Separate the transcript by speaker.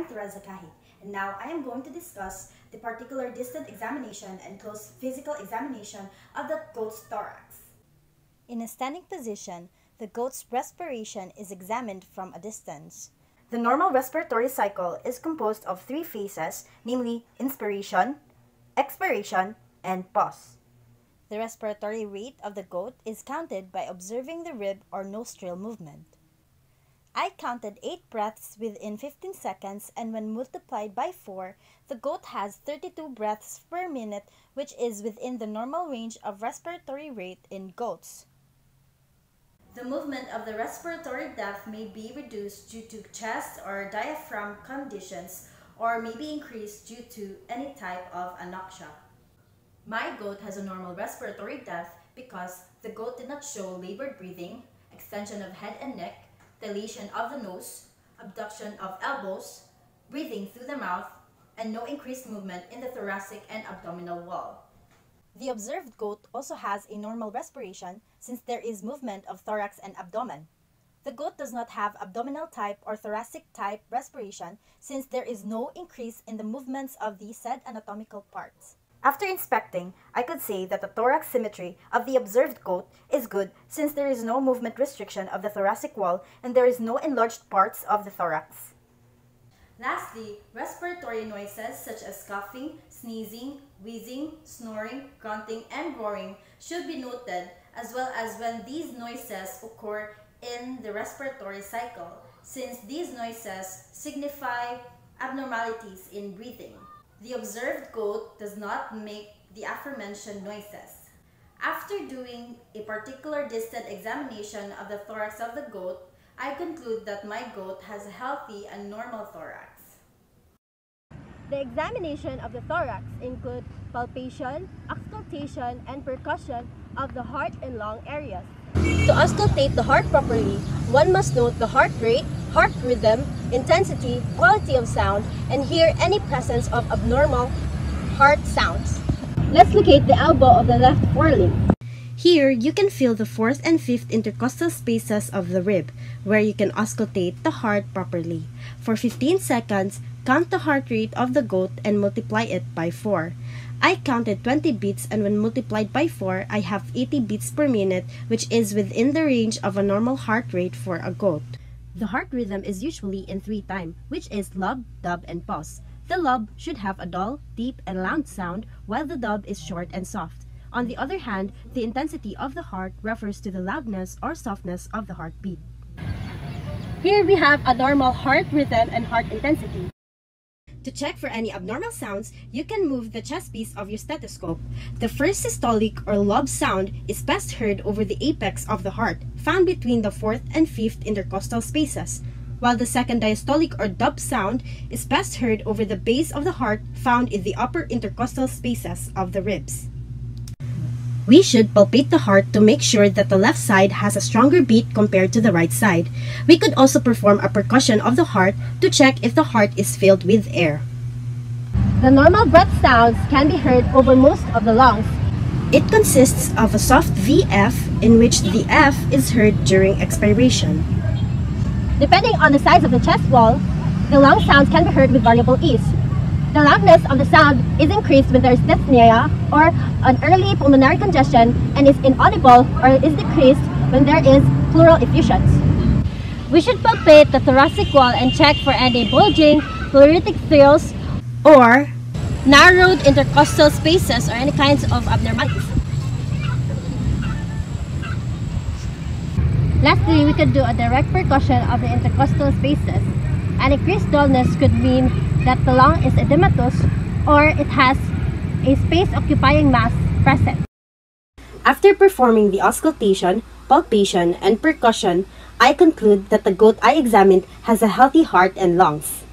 Speaker 1: am Thereza Kahit, and now I am going to discuss the particular distant examination and close physical examination of the goat's thorax. In a standing position, the goat's respiration is examined from a distance. The normal respiratory cycle is composed of three phases, namely inspiration, expiration, and pause. The respiratory rate of the goat is counted by observing the rib or nostril movement. I counted 8 breaths within 15 seconds and when multiplied by 4, the goat has 32 breaths per minute which is within the normal range of respiratory rate in goats. The movement of the respiratory depth may be reduced due to chest or diaphragm conditions or may be increased due to any type of anoxia. My goat has a normal respiratory depth because the goat did not show labored breathing, extension of head and neck, dilation of the nose, abduction of elbows, breathing through the mouth, and no increased movement in the thoracic and abdominal wall. The observed goat also has a normal respiration since there is movement of thorax and abdomen. The goat does not have abdominal type or thoracic type respiration since there is no increase in the movements of the said anatomical parts. After inspecting, I could say that the thorax symmetry of the observed goat is good since there is no movement restriction of the thoracic wall and there is no enlarged parts of the thorax. Lastly, respiratory noises such as coughing, sneezing, wheezing, snoring, grunting, and roaring should be noted as well as when these noises occur in the respiratory cycle since these noises signify abnormalities in breathing. The observed goat does not make the aforementioned noises. After doing a particular distant examination of the thorax of the goat, I conclude that my goat has a healthy and normal thorax.
Speaker 2: The examination of the thorax include palpation, auscultation, and percussion of the heart and lung areas. To auscultate the heart properly, one must note the heart rate, heart rhythm, intensity, quality of sound, and hear any presence of abnormal heart sounds. Let's locate the elbow of the left forelimb.
Speaker 1: Here, you can feel the fourth and fifth intercostal spaces of the rib, where you can auscultate the heart properly. For 15 seconds, count the heart rate of the goat and multiply it by 4. I counted 20 beats and when multiplied by 4, I have 80 beats per minute, which is within the range of a normal heart rate for a goat. The heart rhythm is usually in three time, which is lub, dub, and pause. The lub should have a dull, deep, and loud sound, while the dub is short and soft. On the other hand, the intensity of the heart refers to the loudness or softness of the heartbeat.
Speaker 2: Here we have a normal heart rhythm and heart intensity.
Speaker 1: To check for any abnormal sounds, you can move the chest piece of your stethoscope. The first systolic or lub sound is best heard over the apex of the heart, found between the fourth and fifth intercostal spaces, while the second diastolic or dub sound is best heard over the base of the heart, found in the upper intercostal spaces of the ribs. We should palpate the heart to make sure that the left side has a stronger beat compared to the right side. We could also perform a percussion of the heart to check if the heart is filled with air.
Speaker 2: The normal breath sounds can be heard over most of the lungs.
Speaker 1: It consists of a soft VF in which the F is heard during expiration.
Speaker 2: Depending on the size of the chest wall, the lung sounds can be heard with variable ease. The loudness of the sound is increased when there is dyspnea or an early pulmonary congestion and is inaudible or is decreased when there is pleural effusions. We should palpate the thoracic wall and check for any bulging, pleuritic thrills,
Speaker 1: Or,
Speaker 2: narrowed intercostal spaces or any kinds of abnormalities. Lastly, we could do a direct percussion of the intercostal spaces. An increased dullness could mean that the lung is edematous or it has a space-occupying mass present.
Speaker 1: after performing the auscultation, palpation, and percussion, I conclude that the goat I examined has a healthy heart and lungs.